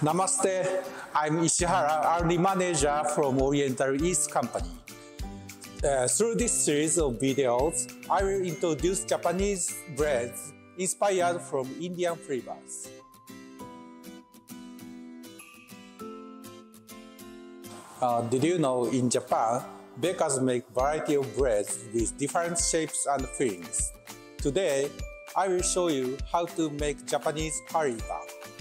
Namaste, I'm Ishihara, R&D manager from Oriental Yeast Company. Uh, through this series of videos, I will introduce Japanese breads inspired from Indian flavors. Uh, did you know in Japan, bakers make variety of breads with different shapes and fillings. Today, I will show you how to make Japanese curry bun.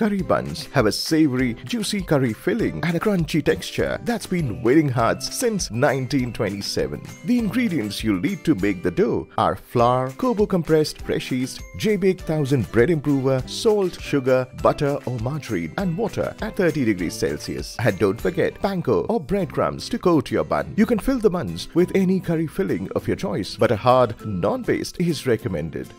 Curry buns have a savory, juicy curry filling and a crunchy texture that's been winning hearts since 1927. The ingredients you'll need to make the dough are flour, Kobo compressed fresh yeast, J-Bake 1000 bread improver, salt, sugar, butter or margarine and water at 30 degrees Celsius. And don't forget panko or breadcrumbs to coat your bun. You can fill the buns with any curry filling of your choice, but a hard, non-paste is recommended.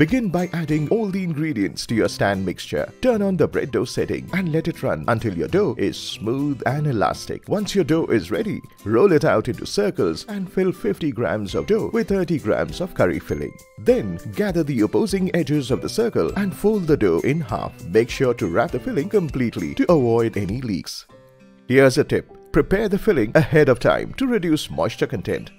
Begin by adding all the ingredients to your stand mixture. Turn on the bread dough setting and let it run until your dough is smooth and elastic. Once your dough is ready, roll it out into circles and fill 50 grams of dough with 30 grams of curry filling. Then gather the opposing edges of the circle and fold the dough in half. Make sure to wrap the filling completely to avoid any leaks. Here's a tip. Prepare the filling ahead of time to reduce moisture content.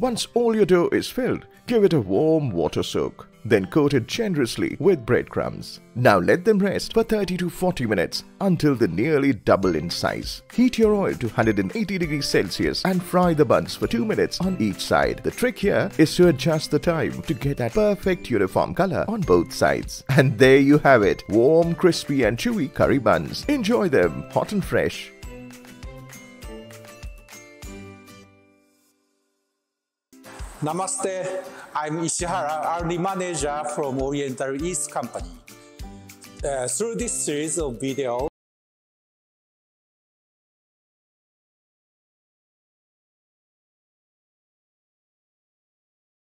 Once all your dough is filled, give it a warm water soak. Then coat it generously with breadcrumbs. Now let them rest for 30 to 40 minutes until they nearly double in size. Heat your oil to 180 degrees Celsius and fry the buns for 2 minutes on each side. The trick here is to adjust the time to get that perfect uniform color on both sides. And there you have it, warm, crispy and chewy curry buns. Enjoy them hot and fresh. Namaste, I'm Ishihara, R&D manager from Oriental Yeast Company. Uh, through this series of videos,